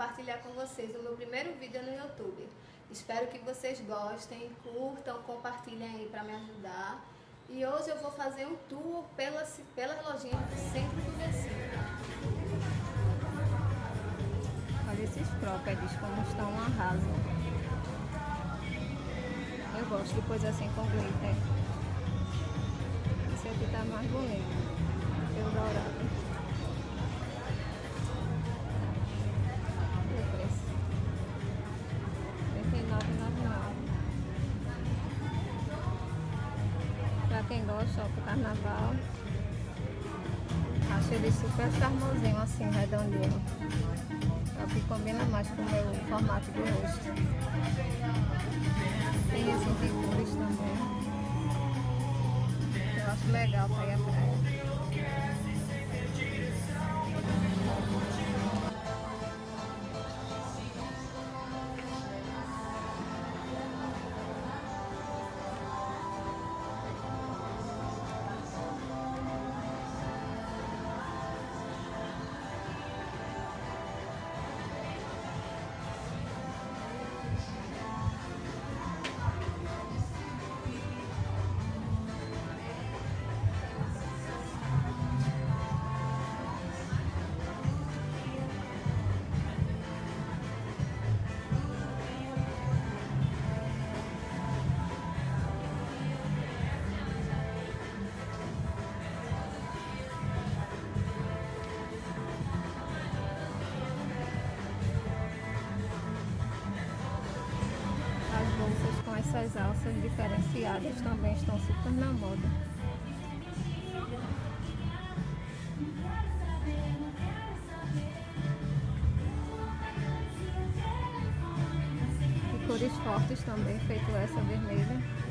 compartilhar com vocês o meu primeiro vídeo no YouTube. Espero que vocês gostem, curtam, compartilhem aí para me ajudar. E hoje eu vou fazer um tour pelas, pelas lojinhas do centro do Recife. Olha esses própedes como estão um. Eu gosto de coisa assim com glitter. Esse aqui tá mais bonito. Pelo dourado. Quem gosta, ó, pro carnaval. Acho ele super charmosinho assim, redondinho. É que combina mais com o meu formato do rosto. Tem esse de cores também. Eu acho legal pra ir essas alças diferenciadas também estão super na moda. E cores fortes também, feito essa vermelha.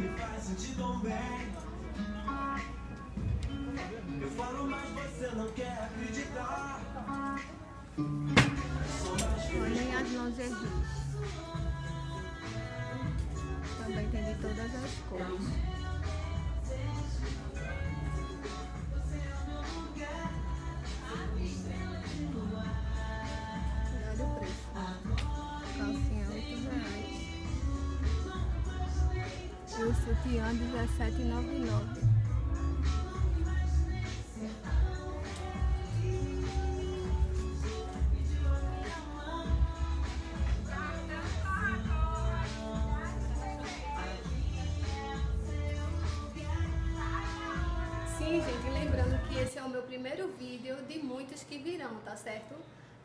Me faz sentir tão bem Eu falo, mas você não quer feliz Olhem as lingeries. Também tem de todas as cores. Olha o preço. Calcinha 8 reais. E o sutiã R$ 17,99. Sim, gente, lembrando que esse é o meu primeiro vídeo de muitos que virão, tá certo?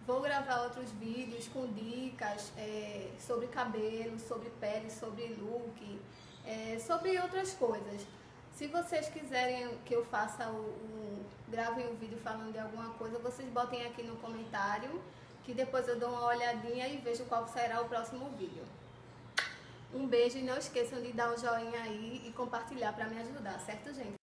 Vou gravar outros vídeos com dicas é, sobre cabelo, sobre pele, sobre look, é, sobre outras coisas. Se vocês quiserem que eu faça o, o um vídeo falando de alguma coisa, vocês botem aqui no comentário, que depois eu dou uma olhadinha e vejo qual será o próximo vídeo. Um beijo e não esqueçam de dar um joinha aí e compartilhar para me ajudar, certo, gente?